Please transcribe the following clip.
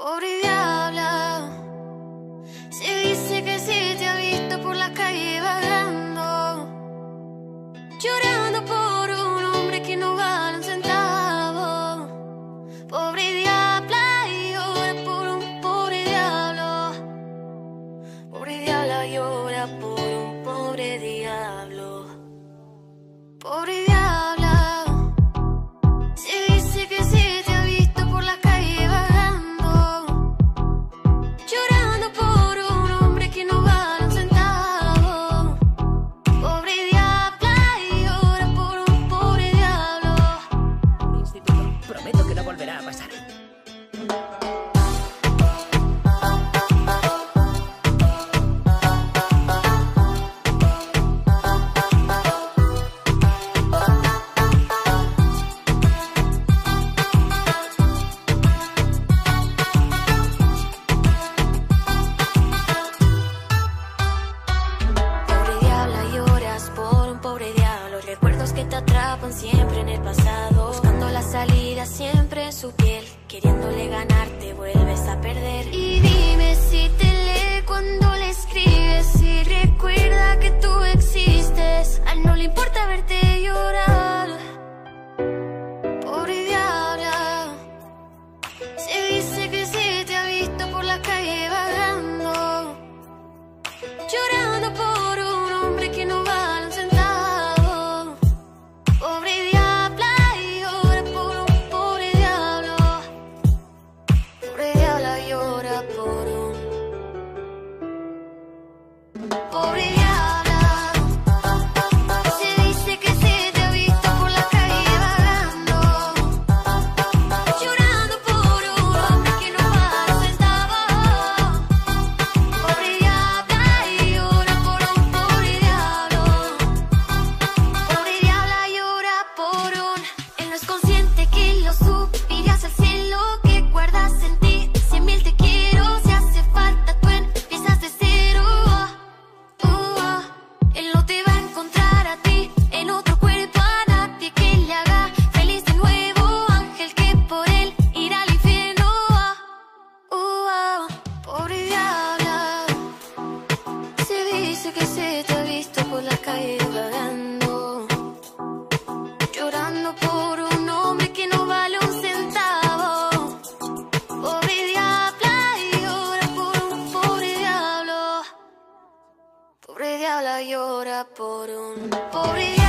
Pobre prometo que no volverá a pasar. siempre en su piel. Queriéndole ganar, te vuelves a perder. Y dime si te llora por un pobre.